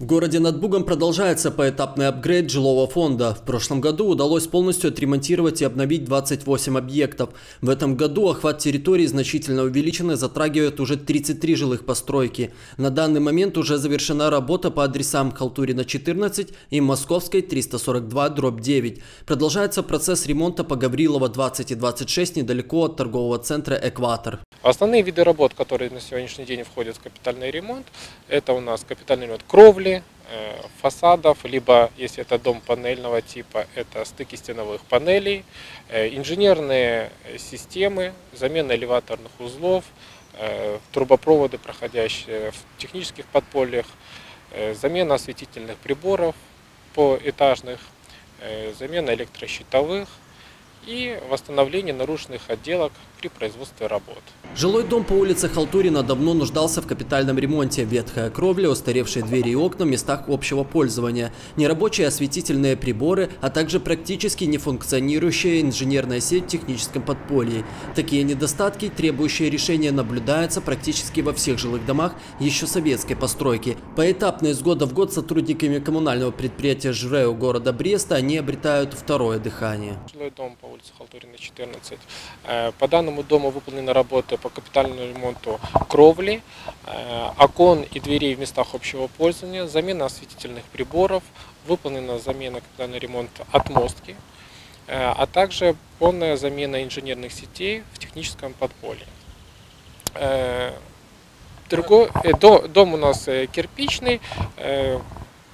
В городе над Бугом продолжается поэтапный апгрейд жилого фонда. В прошлом году удалось полностью отремонтировать и обновить 28 объектов. В этом году охват территории значительно увеличен и затрагивает уже 33 жилых постройки. На данный момент уже завершена работа по адресам Халтурина 14 и Московской 342 дробь 9. Продолжается процесс ремонта по Гаврилова 20 и 26 недалеко от торгового центра «Экватор». Основные виды работ, которые на сегодняшний день входят в капитальный ремонт, это у нас капитальный ремонт кровли, э, фасадов, либо, если это дом панельного типа, это стыки стеновых панелей, э, инженерные системы, замена элеваторных узлов, э, трубопроводы, проходящие в технических подпольях, замена осветительных приборов по этажных, замена электрощитовых, и восстановление нарушенных отделок при производстве работ. Жилой дом по улице Халтурина давно нуждался в капитальном ремонте. Ветхая кровля, устаревшие двери и окна в местах общего пользования, нерабочие осветительные приборы, а также практически нефункционирующая инженерная сеть в техническом подполье. Такие недостатки, требующие решения, наблюдаются практически во всех жилых домах еще советской постройки. Поэтапно из года в год сотрудниками коммунального предприятия ЖРЭУ города Бреста они обретают второе дыхание. Жилой дом по улице Халтурина, 14. Э, по данному дому выполнены работы по капитальному ремонту кровли, э, окон и дверей в местах общего пользования, замена осветительных приборов, выполнена замена капитального ремонта отмостки, э, а также полная замена инженерных сетей в техническом подполье. Другой, дом у нас кирпичный,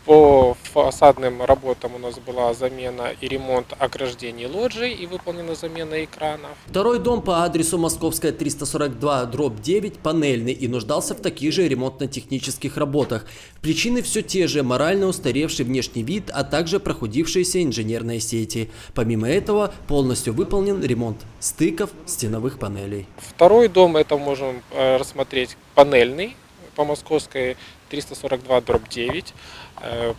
по фасадным работам у нас была замена и ремонт ограждений лоджий и выполнена замена экранов. Второй дом по адресу Московская 342 дробь 9 панельный и нуждался в таких же ремонтно-технических работах. Причины все те же – морально устаревший внешний вид, а также прохудившиеся инженерные сети. Помимо этого полностью выполнен ремонт стыков стеновых панелей. Второй дом это можем э, рассмотреть панельный по Московской 342 дробь 9.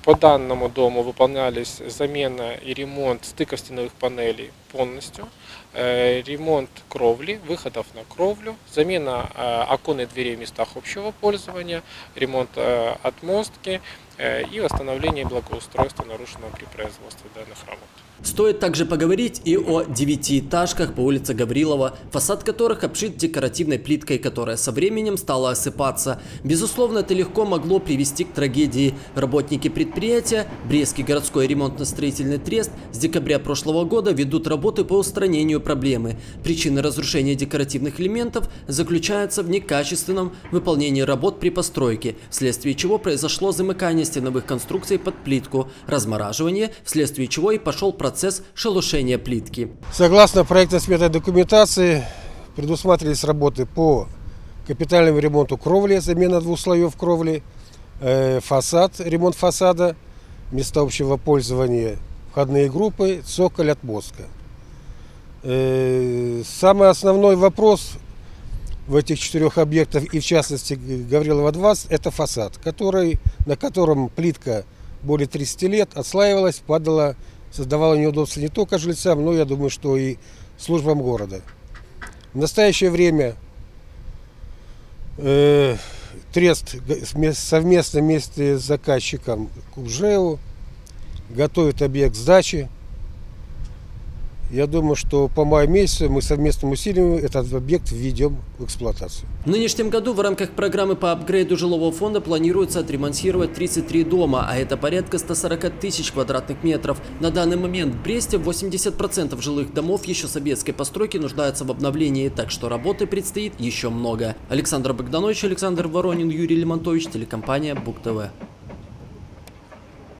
По данному дому выполнялись замена и ремонт стыков стеновых панелей полностью, ремонт кровли, выходов на кровлю, замена окон и дверей в местах общего пользования, ремонт отмостки и восстановление благоустройства нарушенного при производстве данных работ. Стоит также поговорить и о девятиэтажках по улице Гаврилова, фасад которых обшит декоративной плиткой, которая со временем стала осыпаться. Безусловно, это легко могло привести к трагедии. Работники предприятия, Брестский городской ремонтно-строительный трест, с декабря прошлого года ведут работы по устранению проблемы. Причина разрушения декоративных элементов заключается в некачественном выполнении работ при постройке, вследствие чего произошло замыкание стеновых конструкций под плитку, размораживание, вследствие чего и пошел процесс шелушения плитки. Согласно проектно-сметной документации предусматривались работы по капитальному ремонту кровли, замена двух слоев кровли, фасад, ремонт фасада, места общего пользования, входные группы, цоколь от мозга. Э, самый основной вопрос в этих четырех объектах, и в частности Гаврилова 20, это фасад, который, на котором плитка более 30 лет отслаивалась, падала создавало неудобства не только жильцам, но я думаю, что и службам города. В настоящее время э, Трест совместно вместе с заказчиком Кубжеу готовит объект сдачи я думаю, что по маю месяцу мы совместным усилием этот объект введем в эксплуатацию. В нынешнем году в рамках программы по апгрейду жилого фонда планируется отремонтировать 33 дома, а это порядка 140 тысяч квадратных метров. На данный момент в Бресте 80% жилых домов еще советской постройки нуждаются в обновлении, так что работы предстоит еще много. Александр Богданович, Александр Воронин, Юрий Лемонтович, телекомпания Бук ТВ.